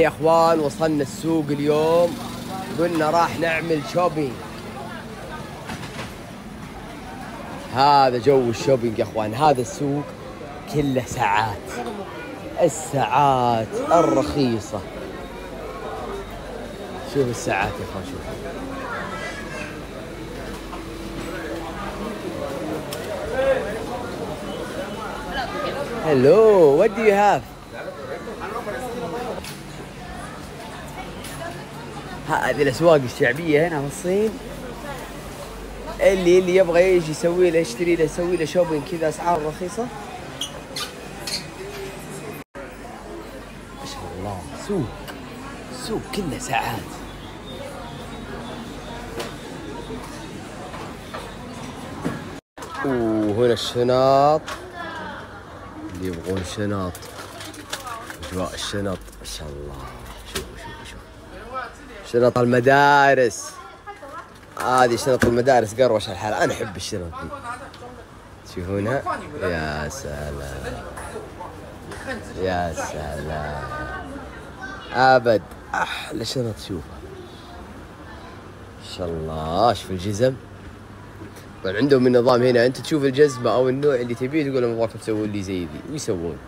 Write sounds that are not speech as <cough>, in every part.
يا إخوان وصلنا السوق اليوم. قلنا راح نعمل shopping هذا جو ال shopping يا إخوان. هذا السوق كله ساعات. الساعات الرخيصة. شوف الساعات يا إخوان شوف. Hello, what do you have? هذه الأسواق الشعبية هنا في الصين. اللي اللي يبغى يجي يسوي له يشتري له يسوي له شوبينج كذا أسعار رخيصة. ما شاء الله. سوق. سوق كله ساعات. وهنا الشنط. اللي يبغون شنط. أجواء الشنط. ما شاء الله. شنط المدارس. هذه شنط المدارس قروش الحال. أنا أحب الشنط دي. تشوفونها يا سلام. يا سلام. أبد. أحلى شنط شوفها ما شاء الله. شوف الجزم. طبعا عندهم النظام هنا. أنت تشوف الجزمة أو النوع اللي تبيه تقول لهم ابغاكم تسوون لي زي ذي. ويسوون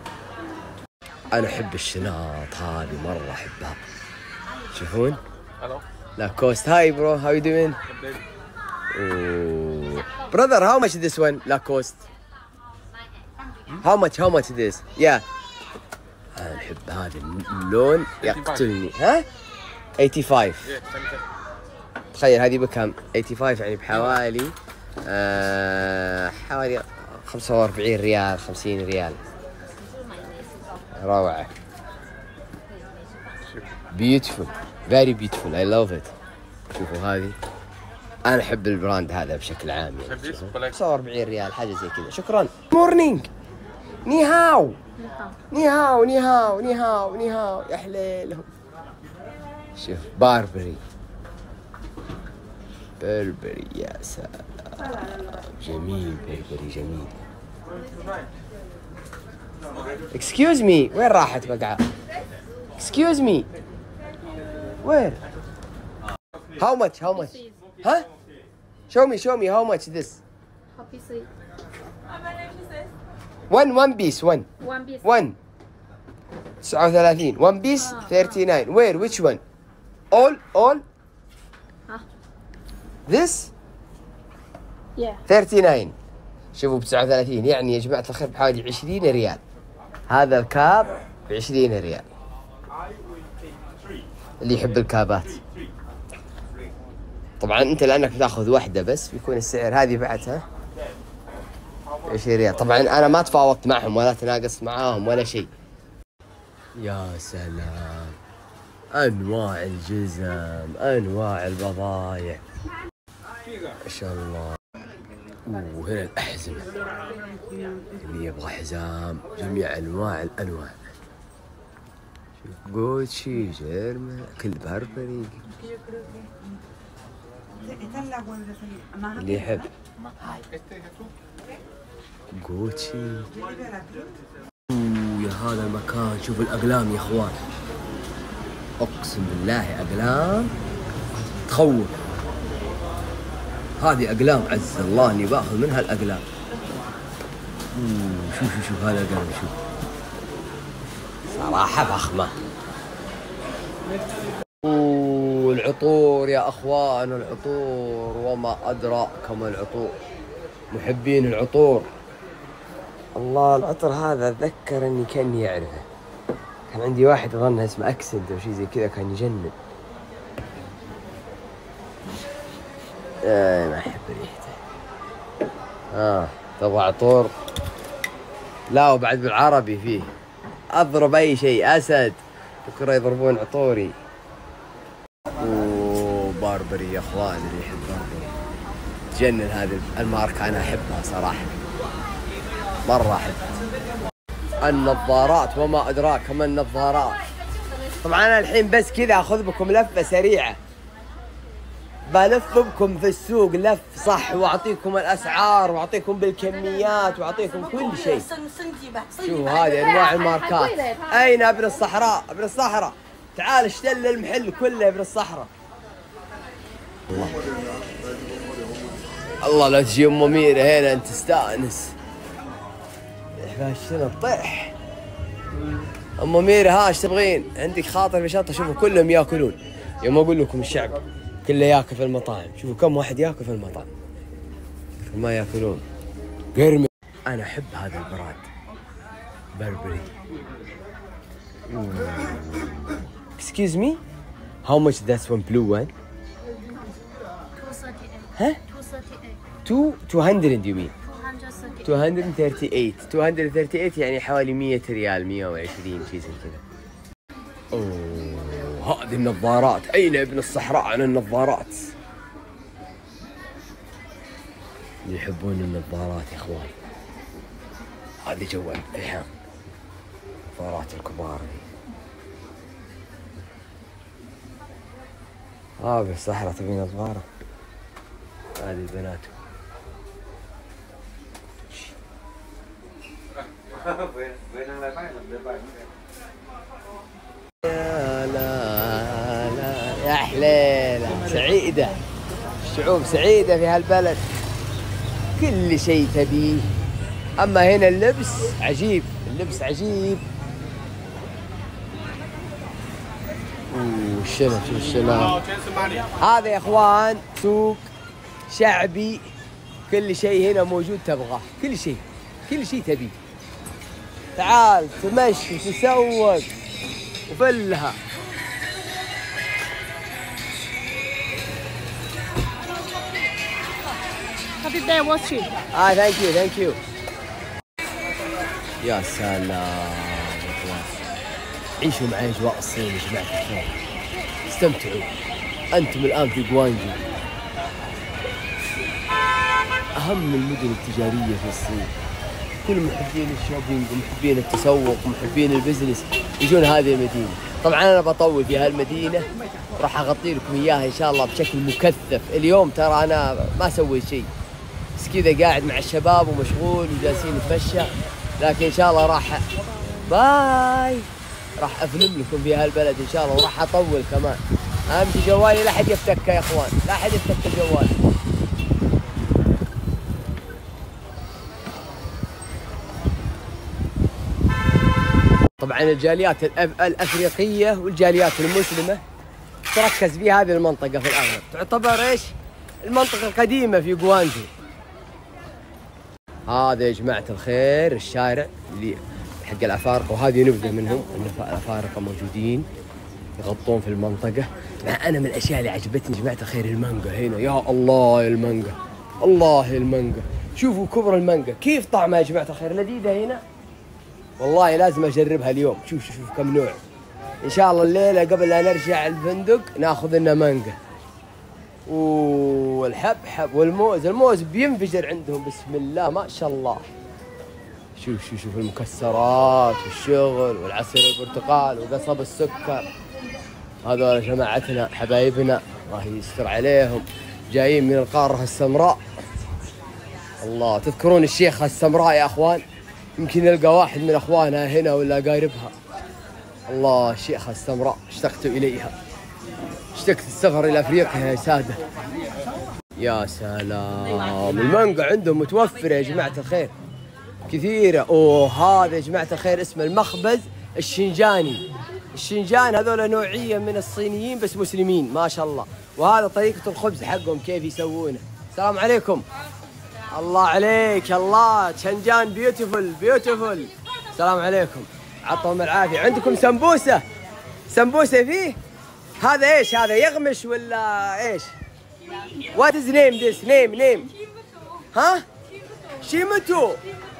أنا أحب الشنط. هذه مرة أحبها. تشوفون Hello. Lacoste hi bro how you doing brother how much this one Lacoste how much how much this يا أنا احب هذا اللون يقتلني ها 85 Yeah, same thing. تخيل هذه بكم 85 يعني بحوالي آه حوالي 45 ريال 50 ريال. روعة. beautiful very beautiful I love it شوفوا هذه. أنا أحب ال brand هذا بشكل عام يعني تحب شوفوا. يسبلك؟ 45 ريال حاجة زي كذا. شكرا. morning 你好 你好 你好 你好 你好 يا حليلهم. شوف Burberry Burberry يا سلام. جميل Burberry جميل. excuse me وين راحت بقعة؟ excuse me وين how much how much ها show me show me how much this Happy sweet. one one piece one One piece. one 39 one piece 39 where which one all all Huh? this Yeah. 39 شوفوا ب 39 يعني يا جماعة الخير بحوالي 20 ريال هذا الكاب ب 20 ريال اللي يحب الكابات. طبعا أنت لانك بتاخذ واحدة بس بيكون السعر هذه بعدها 20 ريال. طبعا أنا ما تفاوضت معهم ولا تناقصت معاهم ولا شيء. يا سلام. أنواع الجزم أنواع البضايع. ما شاء الله. وهنا الأحزمة. اللي يبغى حزام جميع أنواع الأنواع جوتشي كل باربري اللي يحب جوتشي يا هذا المكان شوف الأقلام يا إخوان أقسم بالله أقلام تخوف هذه اقلام عز الله اني باخذ منها الاقلام شوف شوف شوف هذا القلم شوف صراحة فخمة. أوه، العطور يا أخوان العطور وما ادراك ما العطور. محبين العطور. الله العطر هذا أتذكر إني كأني أعرفه. كان عندي واحد أظن اسمه اكسنت أو شيء زي كذا كان يجنن. آه ما أحب ريحته. آه تبغى عطور؟ لا وبعد بالعربي فيه. أضرب أي شيء. أسد. بكره يضربون عطوري. Burberry يا أخوان اللي يحب Burberry. تجنن هذه الماركه أنا أحبها صراحة. مرة احبها النظارات وما أدراك ما النظارات. طبعا أنا الحين بس كذا أخذ بكم لفة سريعة. بلف بكم في السوق لف صح واعطيكم الأسعار واعطيكم بالكميات واعطيكم كل شيء. شوفوا هذه أنواع الماركات؟ أين أبن الصحراء؟ أبن الصحراء. تعال اشتل المحل كله أبن الصحراء. الله لا تجي أم ميرة هنا أنت تستأنس. شنو تطيح أم ميرة ها إيش تبغين؟ عندك خاطر في شنطه شوفوا كلهم ياكلون. يوم أقول لكم الشعب. كله ياكل في المطاعم شوفوا كم واحد ياكل في المطعم ما ياكلون قرمي أنا أحب هذا البراد بربري Excuse me? How much that's one blue one? 238. Huh? 238. Two, 200 you mean? 238. 238 238 يعني حوالي 100 ريال 120 شيء زي كذا هذه النظارات. أين ابن الصحراء؟ عن النظارات. يحبون النظارات يا اخوان هذه جوال الحين نظارات الكبار آه بالصحراء تبي نظارة؟ هذه البنات <laughs> يا حليلة سعيدة. الشعوب سعيدة في هالبلد. كل شيء تبيه أما هنا اللبس عجيب. اللبس عجيب. أوه، الشنب شوف هذا يا إخوان سوق شعبي. كل شيء هنا موجود تبغاه. كل شيء. كل شيء تبيه تعال تمشي تسوق. وفلها. Happy day watching. آه thank you thank you يا سلام. عيشوا مع اجواء الصين يا جماعة الخير. استمتعوا. أنتم الآن في جوانجو أهم المدن التجارية في الصين. كل محبين ال shopping ومحبين التسوق ومحبين ال business يجون هذه المدينة. طبعا أنا بطول في هالمدينة. راح أغطي لكم إياها إن شاء الله بشكل مكثف. اليوم ترى أنا ما سويت شيء. بس كذا قاعد مع الشباب ومشغول وجالسين نتمشى. لكن إن شاء الله راح باي. راح أفلم لكم في هالبلد إن شاء الله وراح أطول كمان. اهم شيء جوالي لا أحد يفتكه يا إخوان. لا أحد يفتك الجوال. طبعا الجاليات الأفريقية والجاليات المسلمة تركز في هذه المنطقة في الأغلب. تعتبر إيش؟ المنطقة القديمة في جوانجو. هذا يا جماعة الخير الشارع اللي حق الأفارقة وهذه نبذة منهم النف- الأفارقة موجودين يغطون في المنطقة. مع أنا من الأشياء اللي عجبتني يا جماعة الخير المانجا هنا. يا الله المانجا. الله المانجا. شوفوا كبر المانجا. كيف طعمها يا جماعة الخير؟ لذيذة هنا؟ والله لازم أجربها اليوم. شوف شوف كم نوع. إن شاء الله الليلة قبل لا نرجع الفندق ناخذ لنا مانجا. والحبحب والموز. الموز بينفجر عندهم بسم الله ما شاء الله. شوف شوف شوف المكسرات والشغل والعصير البرتقال وقصب السكر. هذول جماعتنا حبايبنا الله يستر عليهم. جايين من القارة السمراء. الله تذكرون الشيخة السمراء يا أخوان؟ يمكن نلقى واحد من اخوانها هنا ولا قاربها. الله الشيخة السمراء اشتقت إليها. اشتقت السفر إلى أفريقيا يا سادة. يا سلام. المانجا عندهم متوفرة يا جماعة الخير. كثيرة. أوه هذا يا جماعة الخير اسمه المخبز الشنجاني. الشنجان هذول نوعية من الصينيين بس مسلمين ما شاء الله. وهذا طريقة الخبز حقهم كيف يسوونه. السلام عليكم. الله عليك الله. شنجان بيوتيفول بيوتيفول السلام عليكم. عطهم العافية. عندكم سمبوسة. سمبوسة فيه؟ هذا إيش؟ هذا يغمش ولا إيش؟ وات از نيم ذس نيم نيم ها؟ شيمتو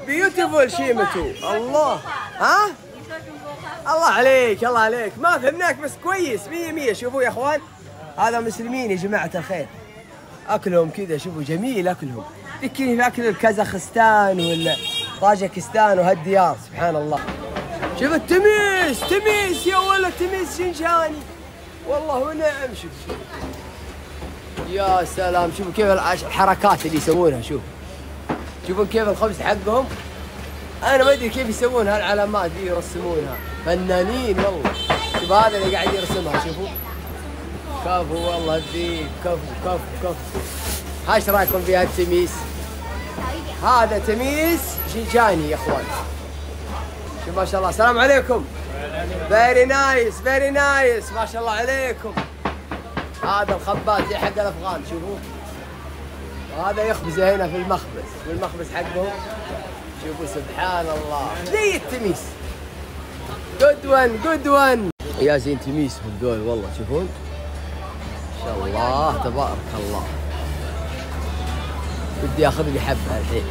بيوتيفول شيمتو الله ها؟ الله عليك الله عليك. ما فهمناك بس كويس. مية مية. شوفوا يا إخوان هذا مسلمين يا جماعة الخير. أكلهم كذا شوفوا جميل أكلهم. ذكرني في اكل الكازاخستان ولا طاجكستان وهالديار. سبحان الله. شوف التميس تميس يا ولد تميس شنشاني والله ونعم شوف يا سلام شوفوا كيف الحركات اللي يسوونها شوف. شوفوا كيف الخبز حقهم. أنا ما أدري كيف يسوون هالعلامات دي يرسمونها. فنانين والله. شوف هذا اللي قاعد يرسمها شوفوا. كفو والله ذيك كفو كفو كفو. إيش رأيكم في هذا التميس؟ هذا تميس شيشاني يا أخوان. شوف ما شاء الله. السلام عليكم. very nice very nice ما شاء الله عليكم. هذا الخباز حق الأفغان شوفوا. وهذا يخبزه هنا في المخبز في المخبز حقهم شوفوا سبحان الله. زي التميس. جود وان جود وان يا زين تميسهم دول والله تشوفون ما شاء الله تبارك الله. بدي أخذ لي حبه الحين.